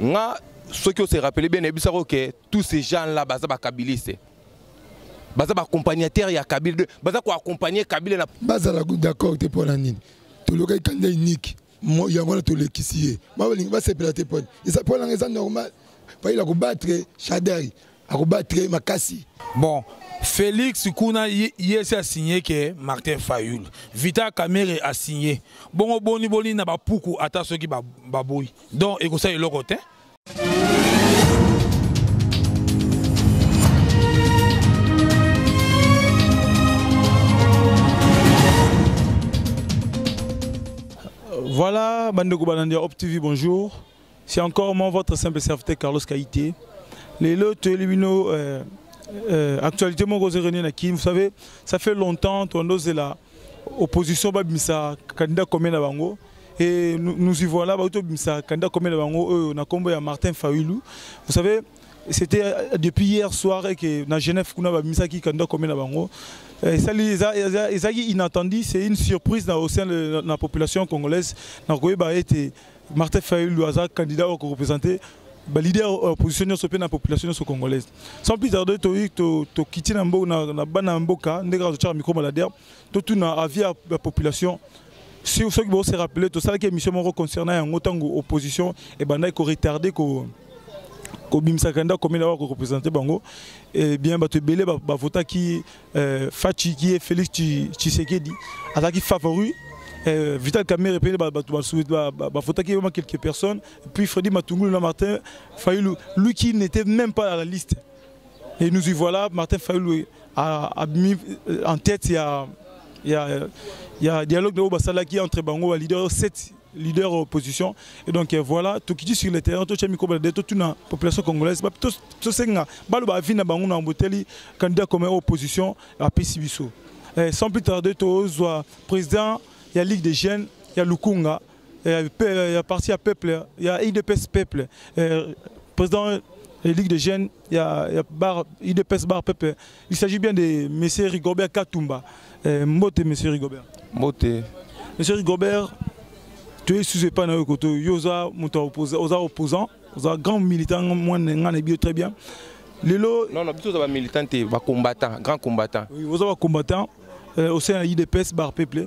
nga soki ose rappele bien nayebisaka oke tous ces gens là baza bakabiliste baza baaccompagnateur ya kabila baza koaccompagne kabila na bazala d'accord te mpo na nini tolokaki kanda unique yango wana tolekisi ye balingi basepela te mpo mpo nanga eza normal paila akobatre shadari makasi Bon, Félix kuna ye ye esi asigné ke Martin Fayoul. Vita Kamere a signé. Bongo boni boni na bapuku ata soki ba- baboyi. Donc ekosala eloko te. Voilà, Bandeko Banandia Op TV, bonjour. C'est encore moi, votre simple serviteur Carlos Kaité. Les lots, les euh, euh, actualité Nakim, vous savez, ça fait longtemps là. Opposition babimisa candidat comme na bango et nous, y voilà ba bimisa candidat comme na bango euh, na combo ya Martin Fayoulou. Vous savez, c'était euh, depuis hier soir et que na Genève kuna babimisa qui candidat comme na bango. Et ça les a ça inattendu, c'est une surprise au sein de la population congolaise. Na koyeba été Martin Fayoulou aza candidat au représenter ba leader opposition nyonso mpe na population congolaise. Sans plus tarder toyi tokiti mboka na na bana ya mboka ndenge kaka totyaka micro malader totuna avis ya population. Si soki bose rappele tosalaki émission moko concernant yango ntango opposition ebandaki koretarde ko kobimisa kanda commune awa korepresente bango eh bien bato ebele ba- bavotaki eh, faci ki ye félix Tshi- tshisekedi. Azalaki favori Euh, Vital Kamere pe ba- ba- ba- bavotaki vraiment quelques personnes. Et puis Freddy Matungulu na Martin Fayoulou. Lui qui n'était même pas à la liste. Et nous y voilà Martin Fayoulou a, a mis euh, en tête il y a il y a il y a dialogue de Basalaki entre bango ba leader sept leaders opposition. Et donc euh, voilà tout qui dit sur le terrain tout chami ko de toute la population congolaise. Tout tout senga balu ba vina bango na mboteli candidat comme opposition à Pesibiso Eh, sans plus tarder tozwa président ya ligue des jeunes ya lukunga ya pe- ya parti ya peuple ya idps peuple Eh, président ya ligue des jeunes ya ya bar idps bar peuple. Il s'agit bien de monsieur rigobert katumba. Eh, mbote monsieur rigobert. Mbote. Monsieur rigobert toye susu epai na yo koto yo oza moto ya opposa- oza opposant oza grand militant mwana nga na bio très bien. Lelo non non biso oza bamilitant te bacombattant grand combattant Oui, vous avez un combattant euh, au sein de l'IDPS Bar Peuple.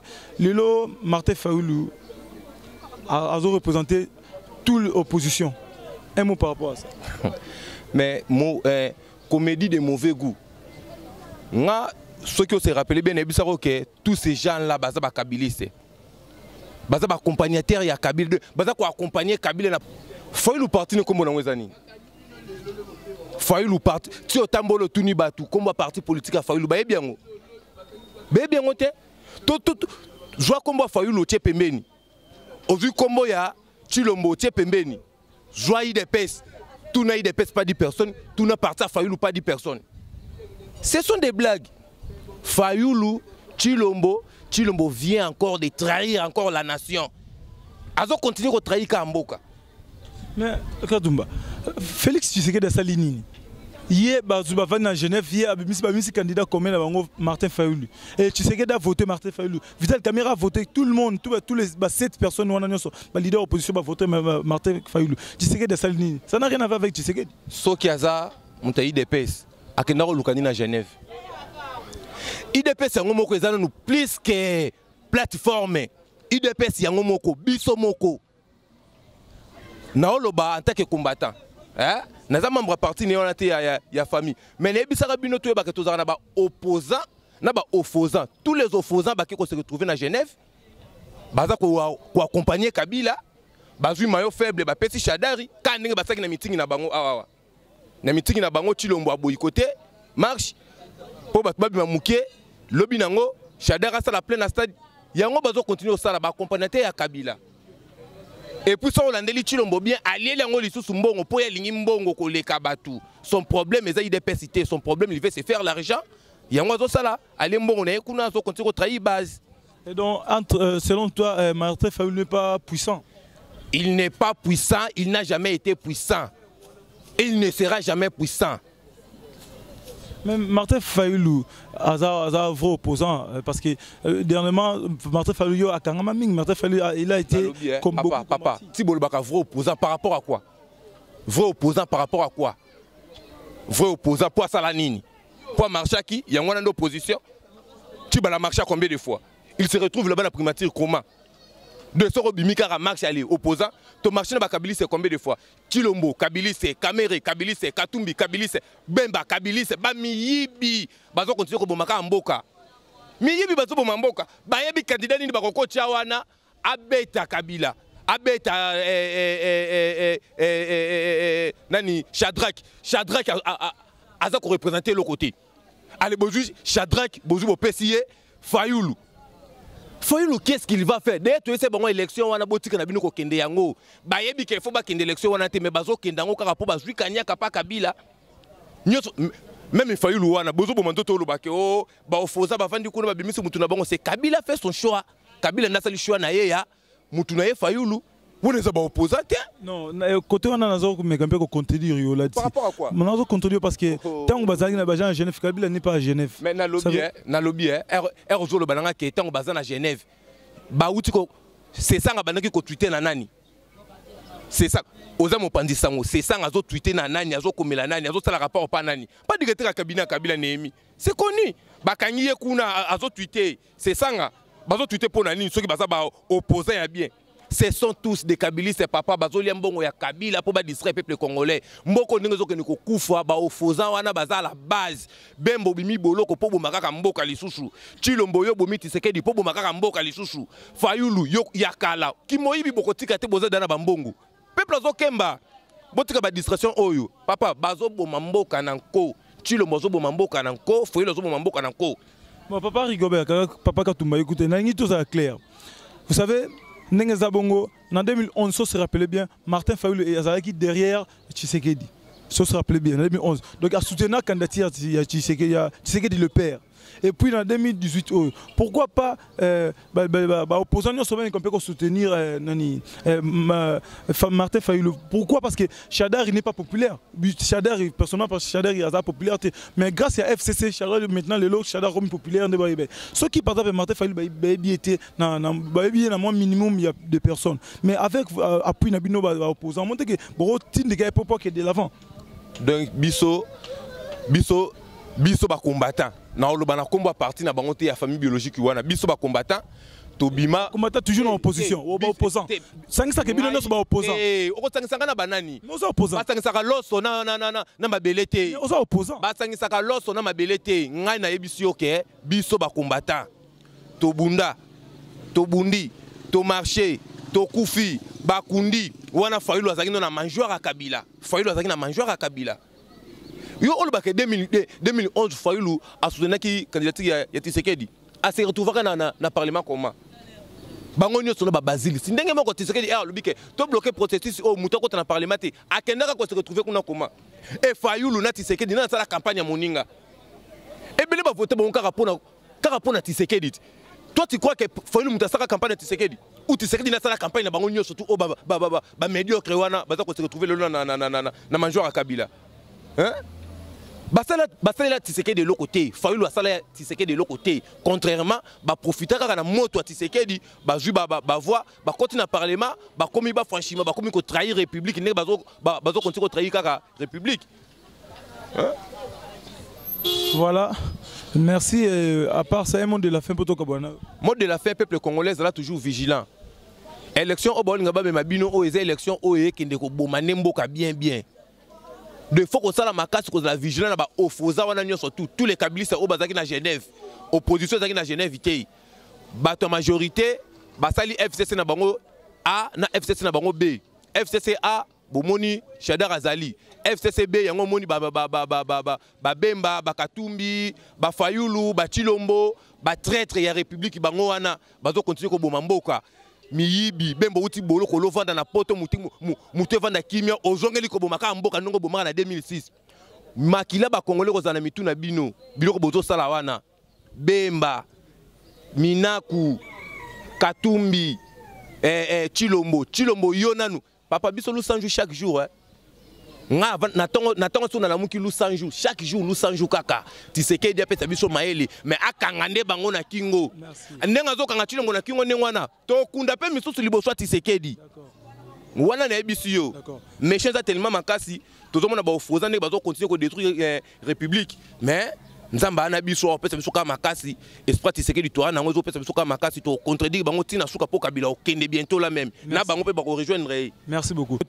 Martin Faoulou a, a représenté toute l'opposition. Un mot par rapport à ça. mais mo, eh, comédie de mauvais goût. Nga soki ose rappele bien nayebisaka oke tous ces gens là baza bakabiliste baza baaccompagnateur ya kabila baza koaccompagne kabila na foyilu parti ne nkombo nango eza nini foyilu parti ti otambola otuni bato nkombo ya parti politique ya foyilu bayebi yango bayebi yango te zwa nkombo ya foyilu otie pembeni. Ozwi nkombo ya chilombo otie pembeni. Zwa idps tuna idps pas 10 personnes. Tuna parti ya fayulu pas 10 personnes. Ce sont des blagues. Fayulu chilombo chilombo vient encore de trahir encore la nation. Azo continue kotrahir ka mboka Mais Katumba, Félix Tshisekedi asali nini? Ye bato bavandi na genève ye abimisi candidat commun martin fayoulu et tshisekedi a voté martin fayoulu vital camera a voté tout le monde tous, les bah, sept personnes wana nyonso baleader opposition bavoté ma- ma- martin fayoulu tshisekedi asali nini? Ça n'a rien à voir avec tshisekedi. Soki aza moto ya idps akenda kolukani na genève. Idps yango moko eza nanu plus ke plateforme. Idps yango moko biso moko. Naoloba en tant que combattant eh? naza membre parti ne te famille. Mais nayebisaka bino toyebaka tozalaka na tous les opposants bake kose retrouve na genève baza ko- koaccompagne kabila bazwi mayo faible bapesi shadari ka ndenge na mitingi bango awawa na mitingi na bango tilombo aboyiko te marche mpo bato babima moke lobi nango shadari asala plein na stade yango bazokontinue kosala baakompagne ya kabila olandeli chilombo bien alieli yango lisusu mbongo mpo ye alingi mbongo koleka bato son problème eza idps te son problème il veut se faire l'argent. Yango azosala alie mbongo na ye kuna azokontinue kotrahi base. Et donc entre, euh, selon toi euh, martin n'est pas puissant? Il n'est pas puissant. Il n'a jamais été puissant. Il ne sera jamais puissant Même Martin Fayoulou, un vrai opposant, euh, parce que euh, dernièrement, Martin Fayoulou a Kangama Ming, Martin Fayoulou, a- il a été Nalobi, hein, comme papa, beaucoup papa, si bolobaka vrai opposant par rapport à quoi? Vrai opposant par rapport à quoi? Vrai opposant mpo asala nini. Mpo amarchaki yango wana nde opposition ti bala marché combien de fois? Il se retrouve là-bas na primature comment? de soko bimi kaka marche ali opposant to marche na bakabili c'est combien de fois Chilombo Kabili c'est Kamere Kabili c'est Katumbi Kabili c'est Bemba Kabili c'est ba miyibi bazo continuer ko bomaka mboka miyibi bazo bomaka mboka bayebi candidat nini bakokocha wana abeta Kabila abeta eh, eh, eh, nani Shadrach Shadrach aza ko représenter le côté allez bonjour Shadrach bonjour bopesi ye Fayoulou fayulu qu'est-ce qu'il va faire. D'ailleurs toyese bango élection wana botika na bino kokende yango. Bayebi ke fo bakende élection wana te me bazokende yango kaka mpo bazwi kaniaka mpa kabila. Nyonso même fayulu wana bozoboma nzoto olobake o baofoza bavandi kuna babimisi mutu na bango se kabila fait son choix. Kabila nde asali choix na ye ya mutu na ye fayulu wana eza baopposa te non na- eh, côté wana naza komeka mpe kocontredire yo là Par rapport à quoi? Naza kocontredire parce que Oh. ntango bazalaki na bagen ya genève kabila n'est pas à genève. Mais nalobi eh, nalobi ere ere ozoloba nanga ke ntango baza na genève. Bauti sesanga bandaki kotwite na nani? Sesa oza mopanzi sango sesanga azotwite na nani azokomela nani azosala rapport mpa nani? Mpa directeur ya kabine ya kabila nehemi c'est connu. Bakangi ye kuna a- azotwite sesanga bazotwite mpo na nini soki baza baopposant ya bien ce sont tous des kabilistes papa bazolia mbongo ya kabila mpo badistrait peuple congolais. Mboko ndenge ezokende kokufa baopposant wana baza la base. Bembo obimi boloko mpo boma kaka mboka lisusu. Chilombo yo bomi tisekedi mpo boma kaka mboka lisusu. Fayulu yo ya kala. Kimoyibi bokotika te bozada na bambongo peuple azokemba botika badistraction oyo. Papa bazoboma mboka na nko. Chilombo azoboma mboka na nko. Foyilo azoboma mboka na nko. Papa Rigobert, papa Katumba, écoutez, nangi tout ça clair. Vous savez, Ndenge Zabongo, en 2011, si on se rappelait bien, Martin Fayoulou et Azaraki derrière Tshisekedi. On se rappelait bien, en 2011. Donc, à soutenir la candidature de Tshisekedi le père. Et puis en 2018, oh, pourquoi pas euh, bah, bah, bah, bah, opposant nous sommes qu'on peut soutenir euh, euh, Martin Fayoulou. Pourquoi? Parce que Chadar il n'est pas populaire. Chadar, il- personnellement, parce que Chadar il a sa popularité. Mais grâce à FCC, Chadar maintenant les lots, Chadar comme populaire. Ceux qui par exemple Martin Fayoulou, bah, bah, il était dans dans- bah, il y a moins minimum il y a de personnes. Mais avec appui Nabino bah, bah, opposant, montre que bon, tine de gars pour pas qu'il y ait de l'avant. donc biso biso biso bacombattant naoloba na nkombo ya parti na bango te ya famille biologique wana. Biso bacombattant tobima t'as toujours en opposition, Te- au te- opposant. te- Sangisa que bino nyonso ba opposant. Eh, okosangisaka na banani. Basangisaka loso na, na, na, na, na mabele te. Nous opposants. basangisaka loso na mabele te. Ngai nayebisi yo ke biso bacombattant tobunda tobundi tomarche tokufi bakundi. Wana fayulu azalaki no na mangeoire ya kabila. Fayulu azalaki na mangeoire ya kabila yo olobaka 2000 2011 fayulu asoutenaki candidature ya, ya tisekedi ase retrouvaka na, na, na parlement comment bango nyonso na babasile si ndenge moko tisekedi e alobi ke tobloke processus oyo moto akota na parlement te akendaka kose retrouve kuna koma e fayulu na tisekedi nani asala campagne ya moninga ebele bavote bango kaka mpona kaka mpona tisekedi te toi tu crois que fayulu moto asalaka campagne ya tisekedi ou tisekedi nasala campagne na bango nyonso tu oyo bamédiocre wana baza kose retrouve lelo na, na, na, na, na mangeoire ya kabila hein? Basala basalela tisekedi eloko te fayulu asala ya tisekedi eloko te contrairement baprofita kaka na moto tisekedi bazwi bavoi bakoti na parlement bakomi bafranchiment bakomi kotrahir république ndenge bazokontinue kotrahir kaka république Voilà. Merci. euh, à part ça, un monde de la fin pour toi, Kabwana. mode de la fin peuple congolais ezala toujours vigilant élection oyo baolinga bamema bino oyo eza élection oyo ekende koboma nde mboka bien bien de faut kosala makasi kozala vigilant na baofoza wana nyonso tu tous les kabilista oyo bazalaki na genève. Opposition ezalaki na genève te bato ya majorité basali fcc na bango a na fcc na bango b. Fcc a bomoni shadar azali. Fcc b yango omoni babemba bakatumbi bafayulu bachilombo batraître ya république bango wana. Bazokontinue koboma mboka miyibi bembo uti boloko olovanda na poto motu evanda kimia ozongeli koboma kaka mboka ndenge obomaka na 2006 makila bakongole kozala na mitu na bino biloko bozosala wana. Bemba minaku katumbi eh, eh, chilombo chilombo yo nanu. Papa biso lu 100 jours chaque jour eh. Nga na ntango so nalamuki lu 100 jours chaque jour lu 100 jours kaka tisekedi apesa biso mayele me akanga nde bango na kingo. Ndenge azokanga chilombo na kingo ndenge wana. Tokunda mpe misusu liboso ya tisekedi wana nayebi si yo. Méchant eza tellement makasi tozomona baopposa ndenge bazocontinue kodétruire eh, république. Mais nzambe ana biso apesa biso kaka makasi. Esprit tisekedi toa nango ezopesa biso kaka makasi. Tocontredire bango ntina suka mpo kabila okende bientôt la même. Na bango mpe bakorejoindre ye merci beaucoup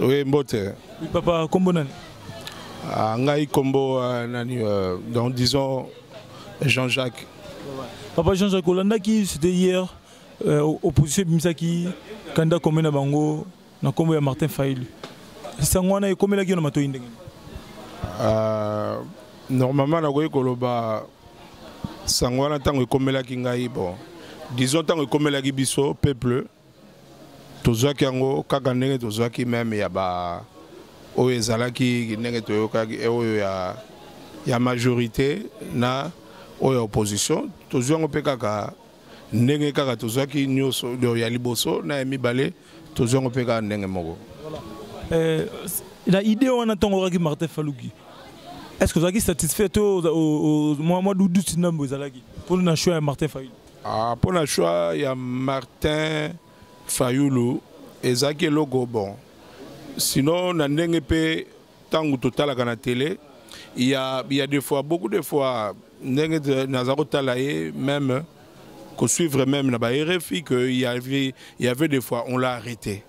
oui mbote. Oui, papa kombo nani? Ah, ngai kombo euh, nani euh, donc disons Jean-Jacques. Papa jean-jacques olandaki c'était hier euh, opposition ebimisaki kanda kombe na bango na nkombo ya martin failu sango wana ekomelaki yo na matoi ndenge? Euh, normalement nakoki koloba sango wana ntango ekomelaki ngai bon disons ntango ekomelaki biso peuple tozwaki yango kaka ndenge tozwaki meme ya ba oyo ezalaki ndenge toyokaki eh, oyo ya, ya majorité na oyo ya opposition. Tozwi yango mpe kaka ndenge kaka tozwaki nyonso ya liboso na ya mibale tozwi yango mpe kaka ndenge moko. Euh, na idée wana ntango okaki martin faluki est ce que ozalaki satisfait to mwa duduti ndambo ezalaki mpona na choix ya martin failu Ah, mpo na choix ya martin fayulu ezalaki eloko bon sinon na ndenge mpe ntango totalaka na télé il y a, il y a des fois beaucoup de fois ndenge naza kotala ye même kosuivre même na ba rfi que il y avait, il y avait des fois on l'a arrêté.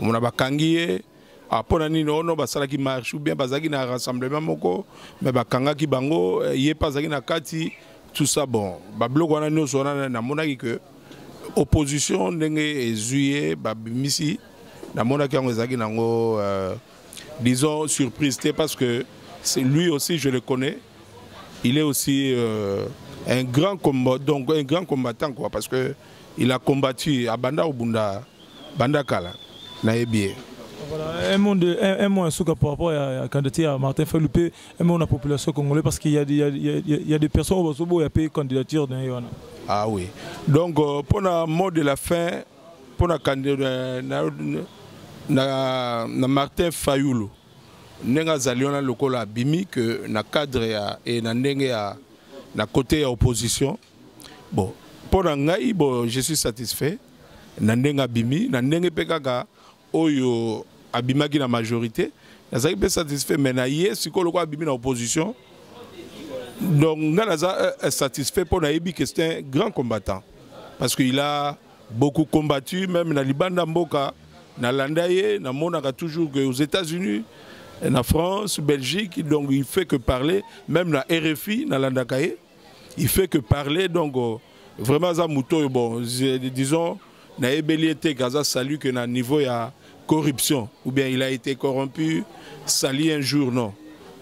Omona bakangi ye. Mpo na nini ono basalaki marche ou bien bazalaki na rassemblement moko me bakangaki bango ye mpe azalaki na kati tout ça bon. Babiloko wana nyonso wana namonaki ke opposition ndenge ezwi babimisi namonaki yango ezalaki nango euh, disons surprise te parce que lui aussi je le connais. Il est aussi euh, un grand combat, donc un grand combattant quoi parce que il a combattu à Banda Obunda Banda Kala ye Un mot de un, un un par rapport à, à candidature à Martin Fayulu pe un mot de la population congolaise parce qu'il y a des il y y y a des personnes au Bosobo y a payé candidature dans Yohana. Ah oui. Donc, euh, pour le mot de la fin, pour la candidature na, na Martin Fayoulou, ndenge azali wana lokola abimi ke na cadre ya e na ndenge ya na côté opposition bon na ngai bon je suis satisfait na ndenge abimi na ndenge mpe kaka abimaki na majorité. Nazalaki mpe satisfait mais na ye sikoyo abimi na opposition donc nga naza euh, satisfait mpo nayebi que c'est un grand combattant. Parce qu'il a beaucoup combattu même na libanda mboka nalanda ye namonaka toujours que aux états-unis na france belgique donc il fait que parler même na rfi nalandaka ye il fait que parler donc euh, vraiment aza bon disons nayebeli ye te ke aza salu que na niveau ya corruption ou bien il a été corrompu sali un jour non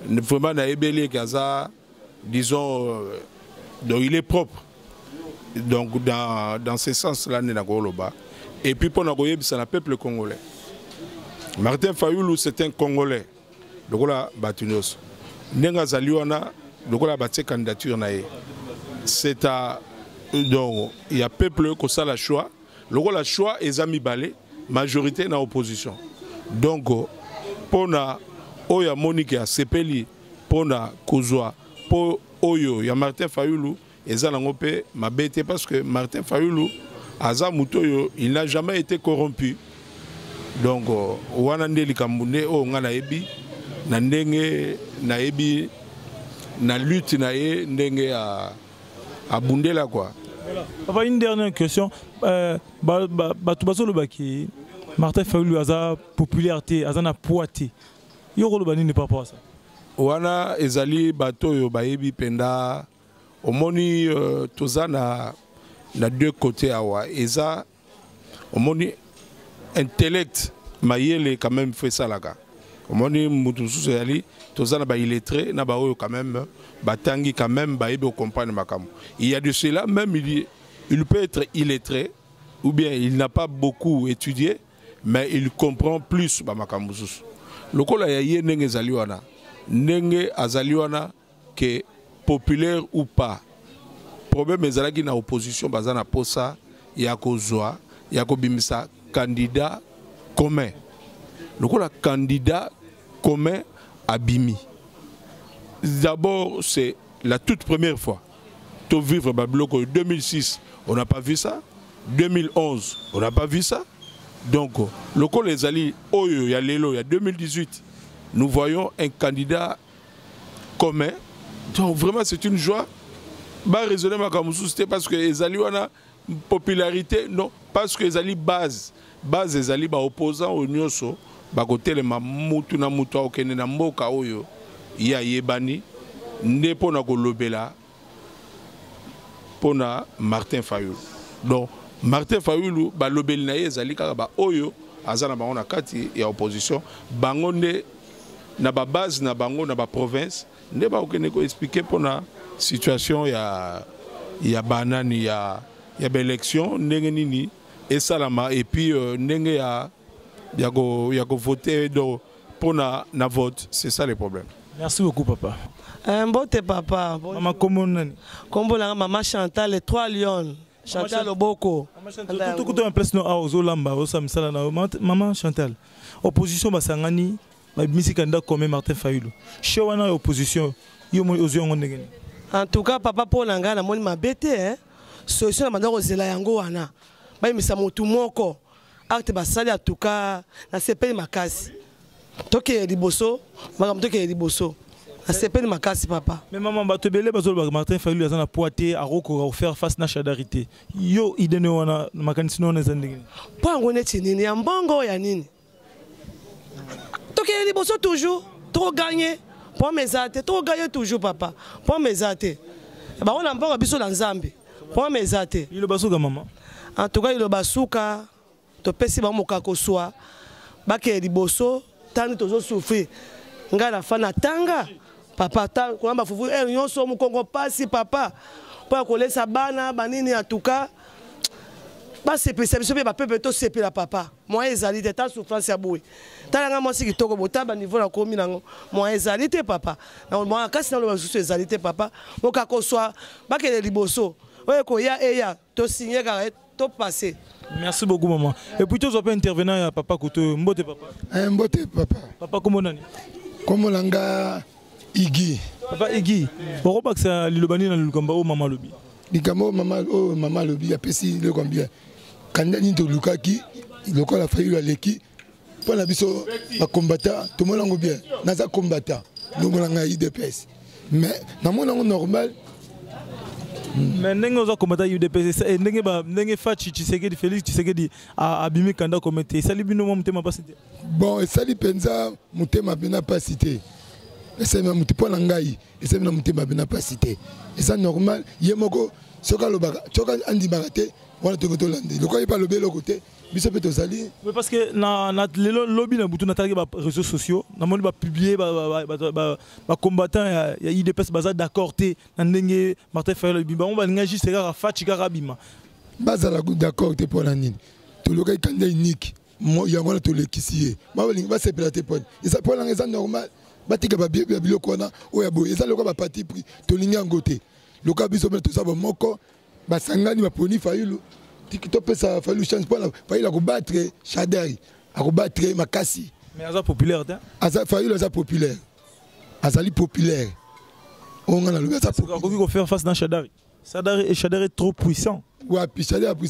vraiment nayebeli ye ke aza disons, euh, donc il est propre. Donc dans, dans ce sens-là, nde nakoloba. Et puis pour nakoyebisa na peuple congolais. Martin Fayoulou c'est un Congolais. Lokola bato nyonso. Ndenge azali wana lokola batie candidature na ye. C'est à donc il y a peuple kosala choix. Lokola choix eza mibale, majorité na opposition. Donc mpona oyo amoni ke asepeli mpona kozwa mpo oyo ya martin fayulu eza nango mpe mabe parce que martin fayulu aza moto oyo il n'a jamais été corrompu. Donc wana nde likambo nde oyo ngai nayebi na ndenge na lutte na ndenge abundela quoi. Papa une dernière question. Euh, ba ba bato bazolobaki Martin Fayulu aza populaire te aza na poids te. Yo ça? wana ezali bato oyo bayebi mpenza omoni euh, toza na, na deux côté awa eza omoni intellect mayele quand même fo esalaka omoni motu mosusu ezali na baillettré na baoyo quand même batangi quand même bayebi ocomprendre makambo il y a de cela même il, il peut être illettré ou bien il n'a pas beaucoup étudié mais il comprend plus bamakambo mosusu lokola ya ye ndenge ezali wana ndenge azali wana ke populaire ou pas problème ezalaki na opposition baza na posa ya kozwa ya kobimisa candidat commun. Lokola candidat commun abimi. D'abord c'est la toute première fois to vivre babiloko oyo 2006 on n'a pas vu ça. 2011 on n'a pas vu ça donc lokola ezali oyo ya lelo ya 2018 nous voyons un candidat commun. Donc vraiment c'est une joie. Baraisonne makambo mosusu te parce que ezali wana popularité? Non parce que ezali base. Base ezali baopposant oyo nyonso bakotelema mutu na mutu akokende na mboka oyo. Ye ayebani nde mpo na kolobela mpo na martin fayulu. Donc martin fayulu balobeli na ye ezali kaka baoyo aza na bango na kati ya opposition. Bango nde na babase na bango na baprovince nde bakokende koexplike mpona situation ya, ya banani ya, ya baélection ndenge nini esalama epuis euh, ndenge ya, ya, ko, ya kovote donc mpona na vote. C'est ça le problème. Merci beaucoup papa. Eh, mbote papa. Mama kombo nani? Kombo nanga mama chantal les trois lions chantal Chan- loboko. Tukuta na place no awa ozolamba osala misala na yo Ma- mama chantal opposition basangani babimisi kanda kome martin fayulu. She wana ya opposition yo mo- ozwi yango ndenge nini? En tout cas papa mpo na ngai namoni mabe te solution na banda kozela yango wana. Bayimisa motu moko. Acte basali en tout cas nasepeli makasi. Tokeye liboso makambo tokeye liboso nasepeli makasi papa. Me mama bato ebele bazolobaka martin fayulu aza na poids te akokoka kofaire face na shadari te. Yo idene wana makanisi no wana eza ndenge nini? Mpo yango neti nini? Ya mbongo ya nini? Tokeye liboso toujours. Tokoganye pome eza te. Tokoganye toujours papa. Pome eza te. Bango na mbongo biso na nzambe. Pome eza te. Liloba soka mama en tout cas liloba suka. Topesi bango mokaa koswa. Bakeye liboso. Tani tozosouffrir ngai na fa na tanga papa ta kuna bafufu e nyonso mokongo pasi papa. Mpo ya kolesa bana banini en tout cas. Basepelisa biso mpe bapepe tosepela papa moyen ezali te ta souffrance ya boye talanga mwasi kitoko boye ta baniveau nakomi nango moyen ezali te papa. Na- kasi naloba lisusu ezali te papa. Moka koswa bakende liboso. Oyo koya eya tosinye kaka topase merci beaucoup mama et puis tozwa mpe intervenant ya papa koto mbote papa. Eh, mbote papa. Papa kombo nani kombo na nga igi papa egi okobakisa liloba nini na lilokambo oyo mama alobi likambo oyo mama oyo mama alobi apesi eloko mbia kanda nini tolukaki lokola fayulu aleki mpo na biso bakombata tomona yango bien naza kombata ndongo na ngai idps mais namona yango normal me ndenge oza komata udps eh, ndenge ndenge faci tshisekedi félix tshisekedi abimi kanda kome te esali bino mwa motema mpasi te bon esali mpenza motema mpena mpasi te esali na motu mpo na ngai esali na motema mpena mpasi te. Eza normal ye moko soki alobaka soki andimaka te wana toke tolande lokola ye mpe alobi eloko te biso mpe tozali. Mais parce que na, na lelo lobi na butu natalaki baréseaux sociaux namoni bapublie bacombattant ya, idps baza d'accord te na ndenge martin fayol alobi bango balinga juste kaka faci kaka abima bazala d'accord te mpo na nini. Tolokaki kanda unique. Mo- yango wana tolekisi ye. Balingi basepela te mponi eza mpo nanga eza normal batika babi- ba biloko wana oyo ya boye eza lokola baparti pris. Tolingi yango te. Lokola biso mpe toza bomoko basangani baponi fayulu. Topesa fayulu chance mpona fayulu akobatre shadari akobatre makasi. Aza populaire te aza fayulu aza populaire. Azali populaire. Oyo nga nalobi aza akoki populaire. kofaire face na shadari shadari shadari est trop puissant. Wapi shadari wapi?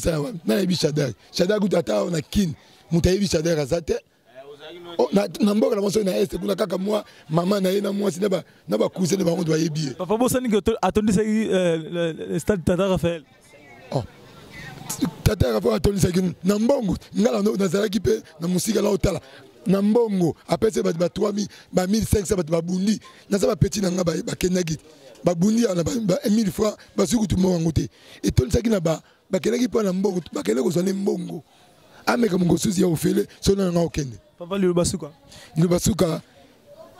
Shadari shadari kutu ata awa na kini moto ayebi shadari aza te na na mboka na moso na este kuna kaka mwa mama na ye na mwasi na ba- na bakuse na bango bayebi ye. Papa bosaniki atondisaki stade tata raphaël. Tata yaka fo atonisaki na mbongo nga na- nazalaki mpe na mosika na otala. Na mbongo apesi bato ba 3000 ba 1500 bato babundi naza bapeti na nga ba- bakendaki babundi na ba 1000 franc basuki kutu mbongo yango te. Etonisaki na ba bakendaki mpo na mbongo bakende kozwa ne mbongo. Ameka mongo susi ya ofele so na nanga okende papa liloba suka liloba suka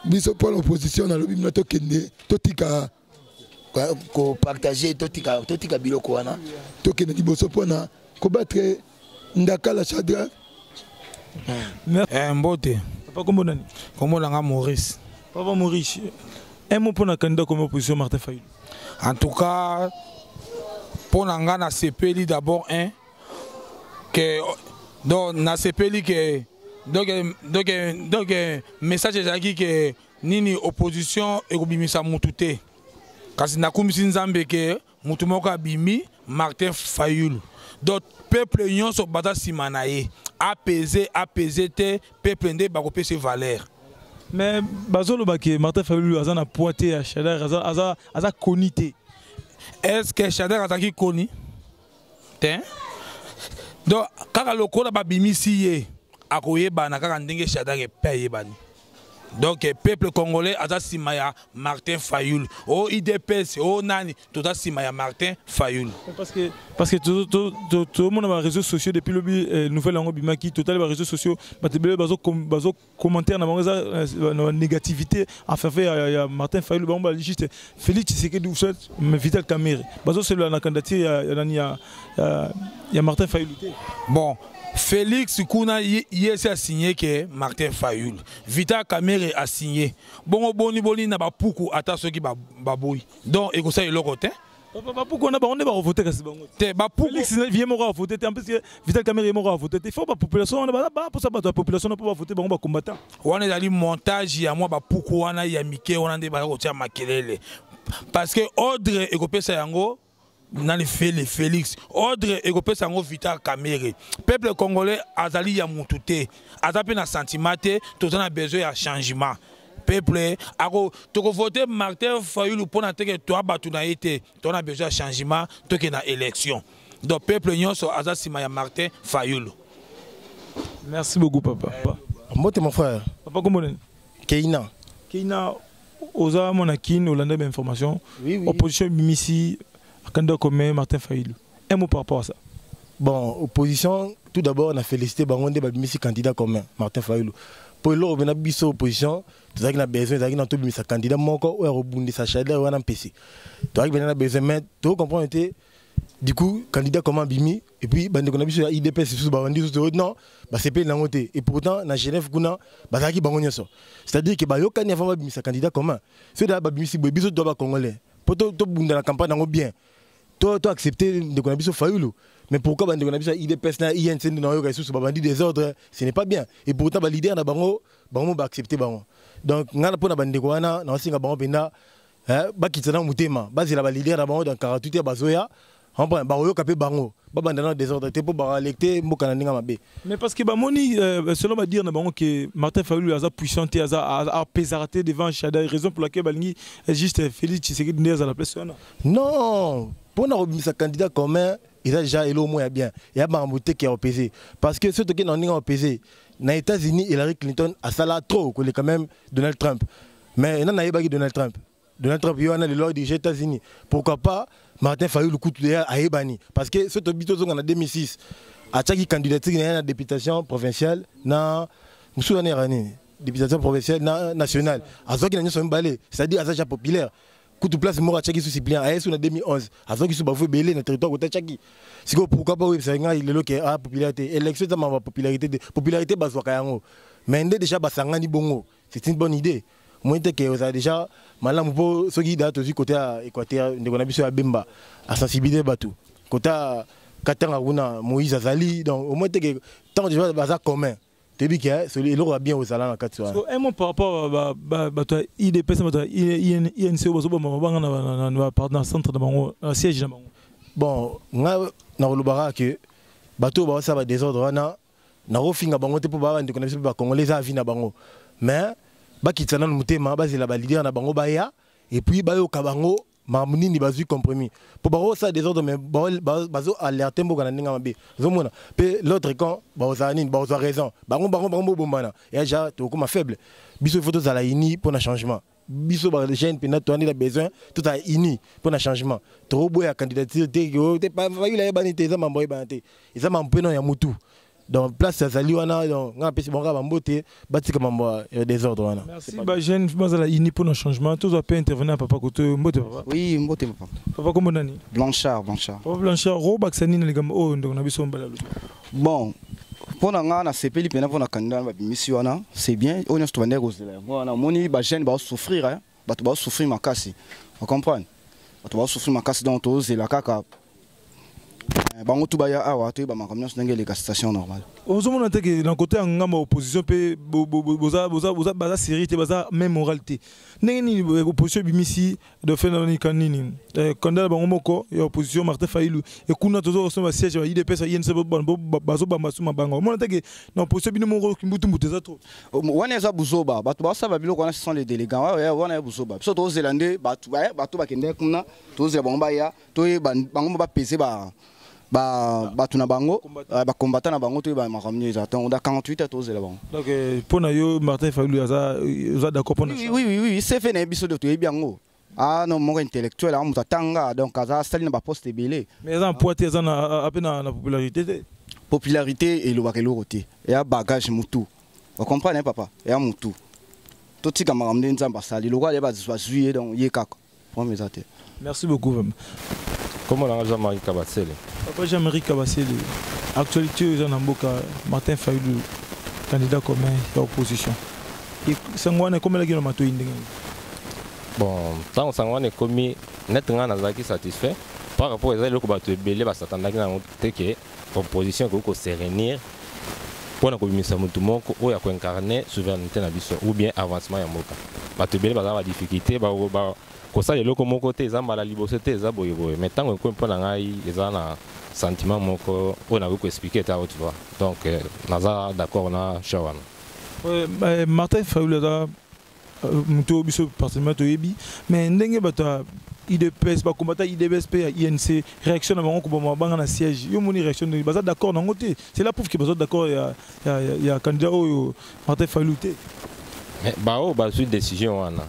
biso mpo na opposition nalobi bino tokende totika. Kopartage totika totika biloko wana. Tokende liboso mpona kobatre ndakala chadra. Eh, mbote. Papa kombo nani? Kombo maurice. Papa maurice un mot candidat comme opposition martin fayulu en tout cas mpo na nga nasepeli d'abord un ke donc nasepeli ke donc donc donc message ezalaki ke nini opposition ekobimisa mutu te. Kasi nakumisi nzambe ke mutu moko abimi martin fayulu. Donc peuple nyonso baza nsima na ye. Apese apese te peuple nde bakopesa valeur. Mais bazoloba ke martin fayulu aza na poids te ya shader aza, aza, aza koni te. Est ce que shader azalaki koni? Te? Donc kaka lokola babimisi ye akoyebana kaka ndenge shader epe ayebani donc peuple congolais aza nsima ya martin fayulu o idps o nani toza nsima ya martin fayulu parce que parce que tozomona baréseaux sociaux depuis lobi eh, nouvelle yango bimaki totali baréseaux sociaux bato ebele bazocommentaire na bango eza na négativité en faveur ya, ya martin fayulu bango bali juste félix tshisekedi uset vital camere bazoselela na candidature ya, ya, ya, ya, ya martin fayulu te bon félix kuna ye esi asigne ke martin fayulu. Vita camere asigne bongo boni boni na bapuku ata soki donc eloko te bapuku wana bango nde bakovote kasi bango. Te bapukuye moko avote te empluske vital camere ye moko avote te faut bapopulation wana baposa bato ya population wana mpo bavote bango bacombattant wana ezali montage ya mwa bapuku wana ya mike wana nde baza kotia makelele. Parce que ordre ekopesa yango nani fele félix. Ordre yango vital camere peuple congolais azali ya mutu te aza mpe na sentiment te toza na besoin ya changement. Peuple ako tokovote martin fayulu mpo na teke toya bato na ye te toza na besoin ya changement toke na élection donc peuple nyonso ya martin fayulu. Merci beaucoup papa. Mbote mon frère. Papa nini keina. Keina oza mwana kine olanda bainformation oui, oui. opposition ebimisi candidat commun Martin Faïlou. Un mot par rapport à ça. Bon, opposition, tout d'abord, on a félicité Bangonde Babimisi candidat commun, Martin Faïlou. Pour l'autre, on a bis opposition, tu as besoin, tu as besoin de candidat, mon corps, ou rebondir sa chaleur, ou un PC. Tu as besoin, mais tu comprends, du coup, candidat commun Bimi, et puis, on a de IDP, c'est tout, on dit, non, bah, c'est pas une Et pourtant, dans Genève, on a besoin C'est-à-dire que, bah, yo, quand il y a un candidat commun, c'est là, Babimisi, biso, doit congolais. Pour tout, tout, dans la campagne, bien. Toi toi accepter ndeko na biso fayulu mais pourquoi bandeko na biso idps na inc nde nayoka lisusu babandi désordre ce n'est pas bien. Et pourtant balider na bango bango baaccepte bango. Donc ngai mpona bandeko wana naosenga bango mpenza bakitisa na bazela balider na bango dans 48 ya bazoya. Bakoyoka mpe bango. Babanda na désordre te mpo bakalekte mboka na ndenge mabe mais parce que euh, selon badire na bango ke martin fayulu aza puissant te aza apesaka te devant shada raison pour laquelle balingi juste félix tshisekedi nde aza na place wana non mpona kobimisa candidat commun eza déjà elo moko ya bien. Ya makambo te ke ya opese parce que so tokei na ndenge ya opese na états-unis hillary clinton asala trop koleka même donald trump. Mais na nayebaki donald trump. Donald trump ye wana lelo adirige états-unis. Pourquoi pas martin fayulu kutu deya ayebani parce que so tobi tozonga na 2006 atiaki candidature na ye na députation provinciale na mosusu wana yaka députation provinciale na nationale. Azwaki na nyonso mibale c'est-à-dire aza ja populaire kutu place moko atiaki su suppléant aye su na 2011 azwaki su bafu ebele na territoire kota atiaki sikoyo pourquoi pas popularité. Élection eza mama popularité te popularité mais bongo. C'est une bonne idée. Moi te ke ozala déjà malamu mpo soki daa tozwi kote ya équateur ndeko na biso ya katanga moïse azali donc au moins te commun toyebi ke eloko ya bien ozala na kati par rapport bato ya idps bato ya inc oyo bazobamba mabanga na centre na bango na siège na bango bon ngai nakolobaka ke bato oyo baosala badésordre wana nakofinga bango te mpo baa bandeko na biso mpe bacongolais eza avi na bango. Mais bakitisa nano motema bazela balider na bango baya epuis bayoka bango makambo nini bazwi compromis. Mpo bakosala désordre mais bazoalerte mboka na ndenge mabe. Ozomona mpe l'autre camp bakozala nini bakozwa raison. Bango bango bango bobombana. Ya ja tokokoma faible. Biso ifo tozala uni mpo na changement. Biso bajeune mpena toandi na besoin tozala uni mpo na changement. Tokoboya candidature te fayula yebani te eza mambo oyebana te eza mambo mpena ya motu donc place azali wana donc nga apesi bango bambote batika mambo ya désordre wana. Merci bazala ini mpona changement tozwa mpe intervenir papa mbote papa. Oui mbote papa. Papa kombo nani blanchard blanchard. Papa blanchard robakisa nini na likambo oyo ndeko na biso mbala bon mpo na nga nasepeli mpena mpo na candidat wana babimisi wana c'est bien. Oyo nyonso tobandeki kozela yango wana omoni bajeune baosouffrir bato baosouffrir makasi ocomprendre bato baosouffrir makasi donc tozela kaka bango tu baya awa toyeba makambo nyonso ndenge eleka station normale. Ozomona te ke na kote ya ngambo ya opposition mpe baza série te baza même moral te. Ndenge nini eh, opposition ebimisi dofenanika nini? Eh, na bango moko ya opposition martin failu ekuna tozokosoma basiège ya idps inc bazobamba su mabanga omona te ke na opposition bino moko mbutumbutu eza trop. Wana eza buzoba. Bato basala biloko wana ce sont les délégants. Wa- wa- wana ya buzoba. Biso tozela nde bato baya- bato bakende kuna tozela bango baya toyeba bango bapese ba- bato na bango. Eh, bakombata na bango toyeba makambo eza. Ntango da 48 tozela bango. Donc eh, mpo na yo martin failu aza oza d'accord mpo na Oui, oui, oui, oui, cv na ye biso de toyebi yango. Ah non moko intellectuel aa moto atanga donc aza asali na baposte ebele. Mais eza na poids te eza ape na na popularité te. Popularité elobaka eloko te. Eya bagage motu ocomprendre ye papa? Eya motu totika makambo nde nzambe asali. Lokola ye bazwi ye donc ye kaka. Problème eza te merci beaucoup vraiment kombo nanga jean-marie kabasele papa jean-marie kabasele actualité martin failu candidat commun ya opposition. E- sango wana ekomelaki na matoi ndenge nini bon sango wana ekomi neti ngai nazalaki satisfait. Par rapport eza eloko bato ebele basatandaki nango te ke opposition ekoki koserenir mpona kobimisa motu moko oyo akoincarne souveraineté na biso ou bien avancement ya mboka bato ebele bazala badifficulté kosala eloko moko te eza mbala liboso te eza boyeboye mais ntango ekomi mpo na ngai eza na sentiment moko oyo nakoki koexplike te awa tu vois. Donc naza d'accord na wana Ouais, bah, martin failu aza moto oyo biso toyebi mais ndenge bato ya idps bakombata idps mpe ya inc réaction na bango koboma banga na siège. Yo moni réaction ndenge baza d'accord nango te. C'est la prouve ke baza d'accord ya, candidat oyo martin failu te. Mais bao bazwi décision wana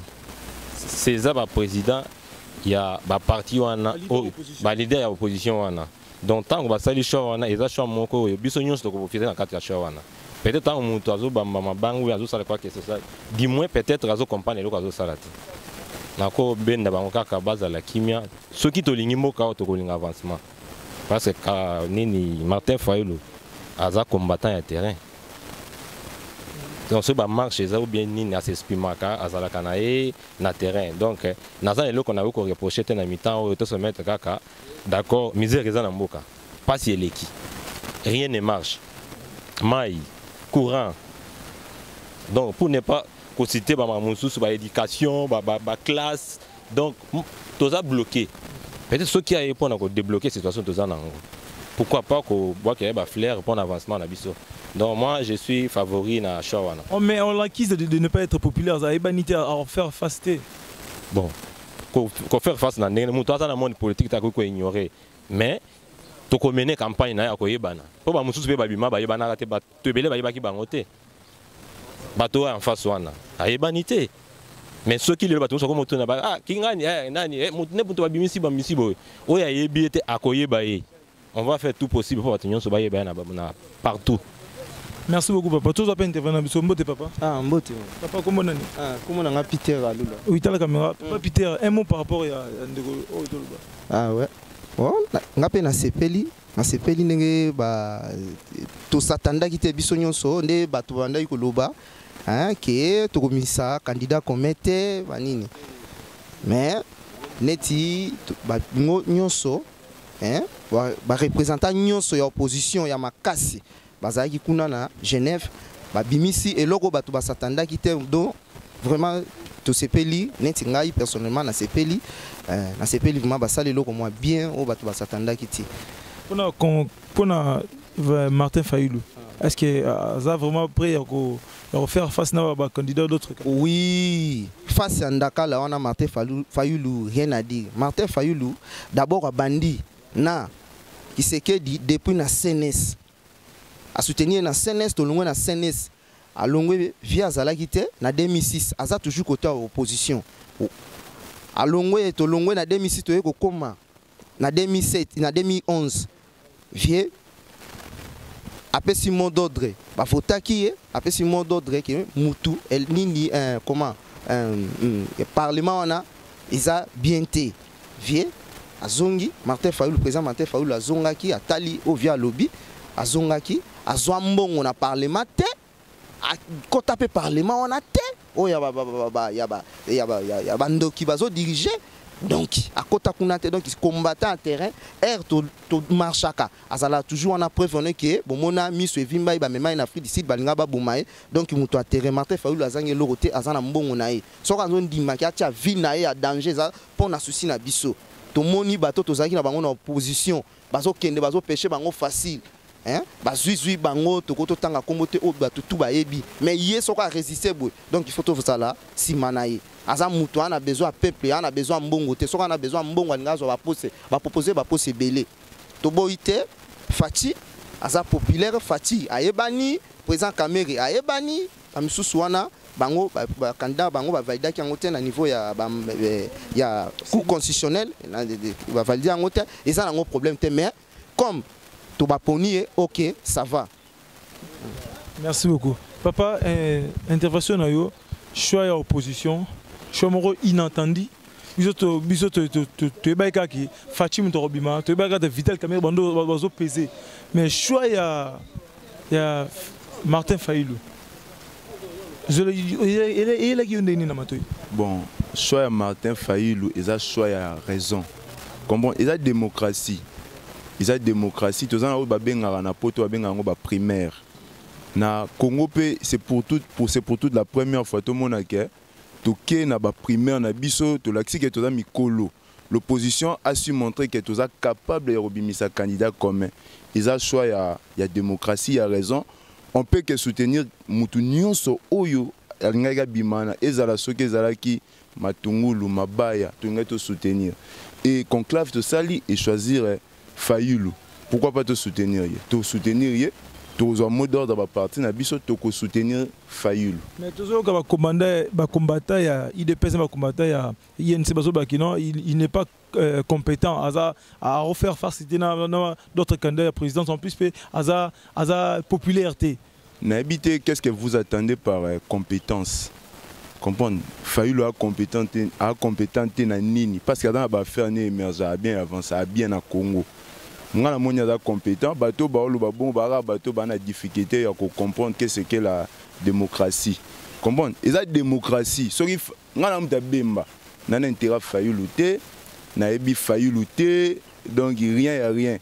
c'est eza baprésident ya baparti wana oyo balider ya opposition wana. Donc ntango basali choix wana eza choix moko oyo biso nyonso tokoprofite na kati ya choix wana. Peut-être ntango moto azobamba mabanga oyo azosala kwa kese sala du moins peut-être azocomprendre eloko azosala te nakobenda bango kaka bazala kimia. Soki tolingi mboka oyo tokolinga avancement. Parce que nini martin fayulu aza combattant ya terrain donc soki bamarche eza ou bien nini asexprimaka azalaka na ye na terrain. Donc naza na eloko nayoki koreproche te na mitan oyo tosomettre kaka. D'accord misère eza na mboka. Mpasi eleki rien ne marche. Mai courant. Donc pour ne pas kocite bamakambo mosusu baéducation baclasse donc toza bloqué. Peut-être soki aye mpona kodébloquer situation toza nango pourquoi pas kobwaka ye baflair mpona avancement na biso donc moi je suis favori na choix wana oh, mais on l'acquise de, de ne pas être populaire azayebani te à faire face bon ko- kofaire face na ndenge moto aza na monde politique te akoki koignore mais tokomene campagne na ye akoyebana mpo bamosusu mpe babima bayebanaka te bato ebele bayebaki bango te bato oyo en face wana ayebani te mais soki lelo bato nyonso akomotuna ba ah kingani eh, nani eh, ne moto babimisi bamisi boye oyo ayebi ye te akoyeba ye on va faire tout possible mpo bato nyonso bayeba ye na, ba- na partout. Merci beaucoup papa. Tozwa mpe intervenant na biso mbote papa. Ah, mbote. papa kombo nani Ah, comment on a Peter Alula? oyo tala caméra. Papa peter un mot par rapport ndeko toloba Ah ouais. Bon, na- nga mpe nasepeli nasepeli ndenge ba tosatandaki te biso nyonso nde bato bandaki koloba hein, ke candidat banini mais neti to- nyonso hein, ba- barepresentant nyonso ya opposition ya makasi bazalaki kuna na genève babimisi eloko bato basatandaki te donc vraiment tosepeli neti ngai personnellement nasepeli euh, nasepeli vraiment basala eloko mwa bien oyo bato basatandaki ti mpona mpona va- martin fayulu est ce que euh, aza vraiment prêt ya ko- ya kofaire face na bacandidat d'autres oui face ya ndakala wana martin fayulu rien à dire. Martin fayulu d'abord abandi na kisekedi depuis na cns asoutenir na cns tolongwe na cns alongwe vie azalaki te na 2006 aza toujours côté ya opposition. Alongwe tolongwe na 2006 toye kokóma na 2007 na 2011 vie apesi mot d'ordre. Bavotaki ye apesi mot d'ordre ke mutu nini euh, comment euh, mm, parlement wana eza bien te. Vie azongi martin fayulu président martin fayulu azongaki atali oyo vie alobi azongaki azwa mbongo na parlement te akɔta mpe parlement wana te. Oyo ba- ya ba- ya ba- ya- ya bandoki bazodirige donc akota kuna te donc combattant en terrain. Air tomarchaka azala toujours wana preuve wane ke bomona miso evimba ye bamema ye na afrique du sud balinga baboma ye donc moto ya terrain. Martin fayulu azangi eloko te aza na mbongo na ye. Soki azondimaki atia vie na ye ya danger eza mpo na susi na biso tomoni bato tozalaki na bango na opposition. Bazokende bazopeshe bango facile bazwizwi bango toko totanga nkombo te oyo bato tu bayebi. Mais ye soko aresiste donc il faut tozala nsima na ye. Aza moto ana besoin ya peuple ana besoin ya mbongo te. Soki ana besoin ya mbongo alingi faci aza populaire faci ayebani. Président camere ayebani. Bamisusu wana bango bakandidat bango bavalidaki yango te na niveau ya, ba, ya cour constitutionnel bavalide yango te. Eza nango problème te mais comme tobaponi ye ok ça va. Merci beaucoup. Papa eh, intervention na yo choix ya opposition choix moko inattendi biso biso toyebaki kaki faci moto akobima toyebaki kaka vital camere bando bazopese mais choix ya ya martin failu eyelaki yo ndenge nini na matoi bon choix martin failu eza choix ya raison. Comprend eza démocratie. Eza démocratie. Babengaka baprimaire na congo c'est pour tout pour pour toute la première fois na na biso l'opposition a su montrer ke toza capable ya kobimisa candidat commun eza choix démocratie ya raison on peut ke soutenir mutu nyonso oyo alingaki abima na ezala soki ezalaki matungulu mabaya tolingai tosoutenir et conclave tosali echoisir eh, fayulu. Pourquoi pas tosoutenir ye? Tosoutenir ye? Tozwa mot d'ordre baparti na biso tokosoutenir fayulu. Mais tozoyoka bakombata ya idps na bakombata ya inc bazobaki non? Il, il n'est pas euh, compétent aza à refaire face d'autres candidats ya présidence en plus aza aza populaire te nayebi te qu'est ce que vous attendez par euh, compétence? Comprendre? Fayulu acompétent te acompétent te na nini? Parce que aza na baaffaire ne émerge abien avance abien na congo. Nga namoni aza compétent bato baoloba bongo baka bato baa na difficulté ya kocomprendre que c'est que la démocratie. Comprendre? Eza démocratie soki nga na moto abemba na na intérêt fayulu nayebi fayulu te donc rien ya rien.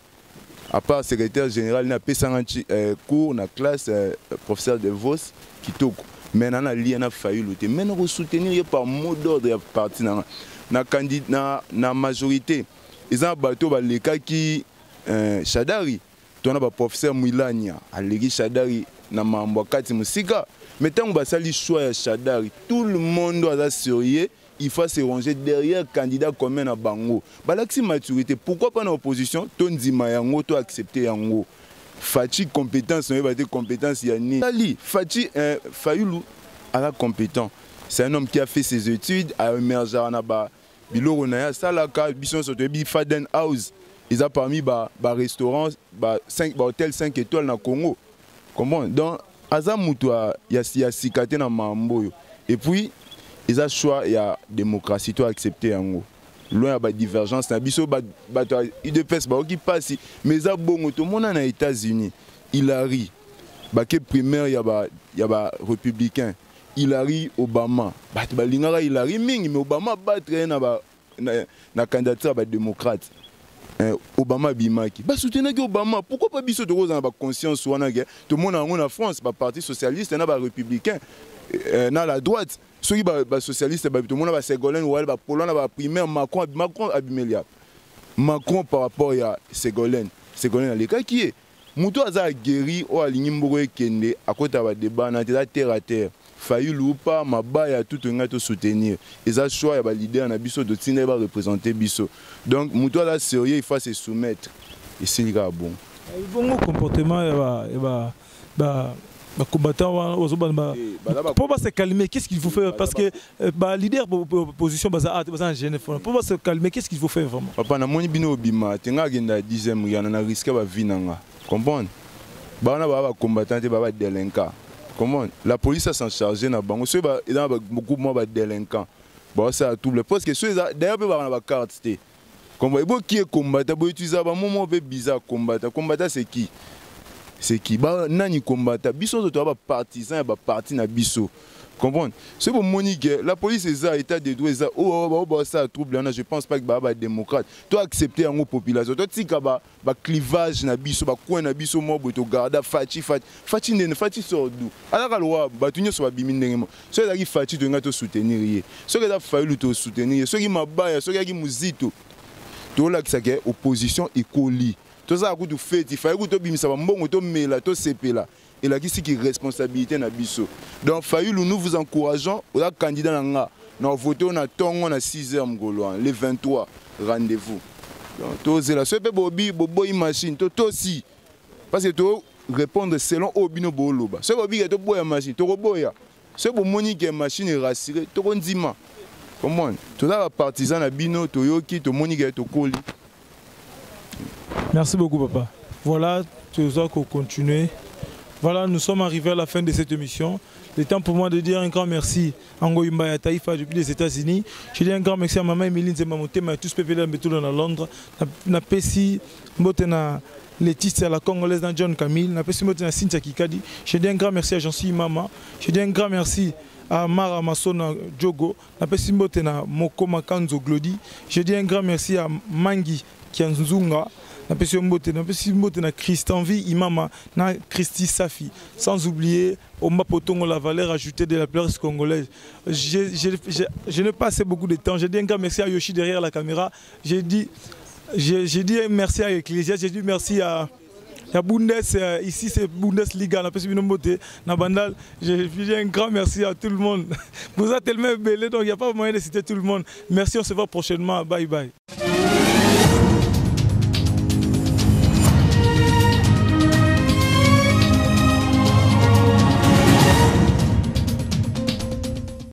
À part secrétaire général napesanga euh, cours na classe euh, professeur de vos kitoko. Mais na na lia na fayulu te mais nakosoutenir ye par mot d'ordre ya parti nanga na, na, na majorité. Eza na bato balekaki euh, shadari tona baprofesseur mwilania aleki shadari na mambo ya kati mosika mais ntango basali choix ya shadari tout le monde sur ye il faut se ranger derrière candidat commun na bango. Balakisi maturité pourquoi pas na opposition tondima yango to accepte yango? Faci compétence noyeba te compétence ya nini ali faci euh, fayulu aza compétent. C'est un homme qui a fait ses études aémergeaka na ba biloko na ye asalaka biso nyonso toyebi faden house. Eza parmi barestaurant ba, ba bahôtel 5 étoiles na congo. Comprend donc aza moto ya, ya sika te na mambo oyo et puis eza choix ya démocratie to accepte yango. Loin ya badivergence na biso bato ya udps baoki mpasi mais eza bongo tomona na états-unis hilary bake primaire ya barépublicain hilary obama. Bato balingaka hilary mingi mais obama abatre ye na, na, na candidature ya badémocrate eh, obama abimaki. Obama. Pourquoi pas biso tokozala na baconscience wana ke? Tomona yango na france baparti socialiste na barépublicain eh, na la droite soki basocialiste ba, tomona baségolène royal bapolo na baprimaire macron, macron abimeli yape macron par rapport ya ségolène. Ségolène alekaki ye moto aza ageri oyo alingi mboko ekende akota badeba na te eza terre à terre. Fayulu pa mabaya tu tolingai tosoutenir eza choix ya balider na biso totinda ye bareprésente biso donc moto aza sérieux il faut se soumettre. Esili kaka bon. Bongo comportement ya bacombattant ozobana mpo base calmer qu'est ce qu'il faut faire? Parce que balider position baza baza na gene mpo base calmer qu'est ce qu'il faut faire vraiment? Papa namoni bino obima te nga akenda ya 10e yana na riske bavi na nga comprendre? Bana baa bacombattant te baa badelinquant comprendre? La police a s'en chargé na bango. Soki eza na bagroupement badelinquant baosala double parce que soki d'ailleurs mpe baka na bacarte te. Comprendre? Eboki ekombata boutiliza bamomo mpe bizarre kombata kombata c'est qui? C'est qui ba nani kombata biso nyonso toya bapartisan ya baparti na biso. Comprendre? Soki bomoni ke la police eza état de droit eza oyo basala trouble wana je pense pas ke baa badémocrate to accepte yango population. Totika baclivage na biso bacoin na biso mwa boye togarda faci faci faci ndene faci sordu azaka lowa bato nyonso babimi ndenge mo soki ezalaki faci toyenga tosoutenir ye soki eza fayulu tosoutenir ye soki mabaya soki ezalaki mozito tolakisa ke opposition ekoli tozala kutu feti faye kutu tobimisa bambongo tomela tosepela elakisi ki responsabilité na biso. Donc fayulu nous vous encourageons oza candidat na nga. Na vote oyo na ntongo na 6 heures mokolo wana le 23 rendez-vous. Donc tozela. Soki mpe bobi boboyi machine to tosi parce que to répondre selon oyo bino booloba soki bobi ke toboya machine tokoboya soki bomoni ke machine erassire tokondima komone toza bapartisan na bino toyoki tomoni ke tokoli Merci beaucoup, papa. Voilà, tu dois continuer. Voilà, nous sommes arrivés à la fin de cette émission. Le temps pour moi de dire un grand merci à à Taïfa depuis les États-Unis. Je dis un grand merci à maman Emeline Zemamote, mais à tous les peuple de Londres. Na Pessi, Mbotena, Laetitia, la Congolaise, John Camille. Na Pessi, Cynthia Kikadi. Je dis un grand merci à Jancy Mama. Je dis un grand merci à Mara Masona Djogo. Na Pessi, Mbotena, Mokoma Kanzo Glody. Je dis un grand merci à Mangi Kianzunga napesi yo mbote napesi mbote na christian vi imama na christy safi sans oublier omba potongo la valeur ajoutée de la place congolaise. Je, je, je, je n'ai pas assez beaucoup de temps. J'ai dit un grand merci à yoshi derrière la caméra. J'ai dit j'ai dit merci à ecclesia. J'ai dit merci à ya Bundes, euh, ici c'est Bundesliga, na bino mbote, na bandal, je dis un grand merci à tout le monde. Vous êtes tellement belé, donc il n'y a pas moyen de citer tout le monde. Merci, on se voit prochainement, bye bye.